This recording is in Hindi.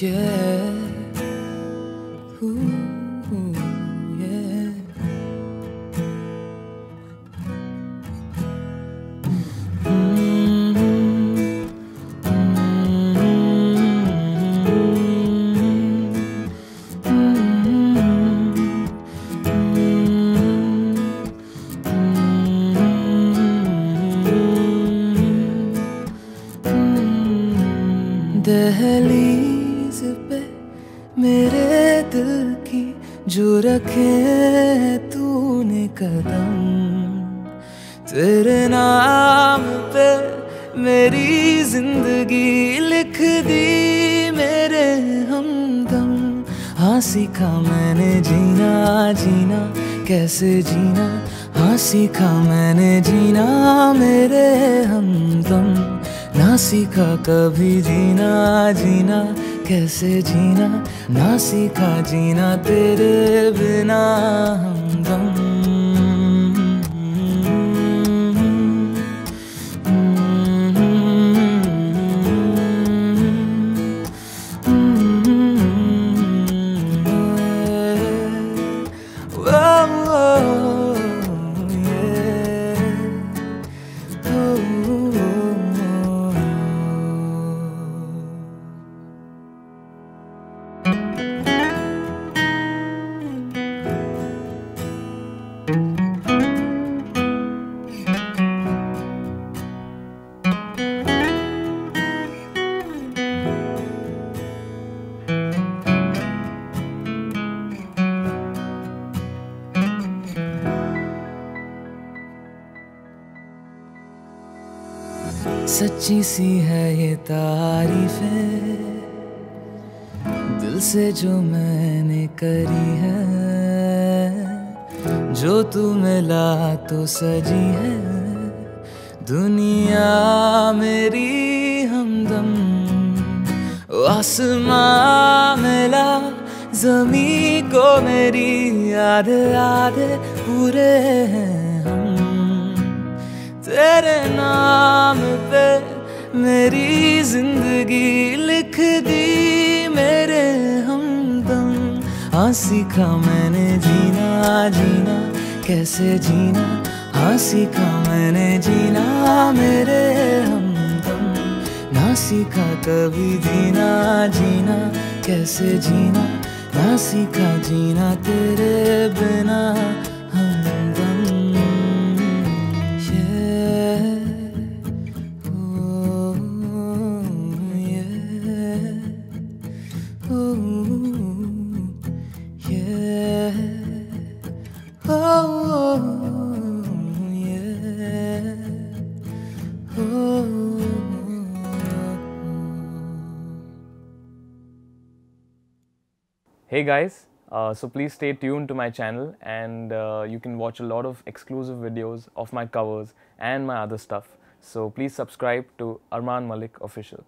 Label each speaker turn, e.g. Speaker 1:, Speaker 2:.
Speaker 1: Yeah. Ooh, मेरे दिल की जो रखे तूने कदम, तेरे नाम पे मेरी ज़िंदगी लिख दी मेरे हमदम। हाँ सीखा मैंने जीना जीना, कैसे जीना? हाँ सीखा मैंने जीना मेरे हमदम। ना सीखा कभी जीना जीना कैसे जीना? ना सीखा जीना तेरे बिना हम Whoa, सच्ची सी है ये तारीफें दिल से जो मैंने करी है, जो तू मिला तो सजी है। दुनिया मेरी हमदम आसमां मिला जमी को मेरी याद याद पूरे हैं। तेरे नाम पे मेरी ज़िंदगी लिख दी, मेरे हमदम। हाँ सीखा मैंने जीना जीना। कैसे जीना? हाँ सीखा मैंने जीना, मेरे हमदम। ना सीखा कभी जीना जीना। कैसे जीना? ना सीखा जीना तेरे बिना। Oh. Oh.
Speaker 2: Hey guys, uh, so please stay tuned to my channel and uh, you can watch a lot of exclusive videos of my covers and my other stuff. So please subscribe to Arman Malik Official.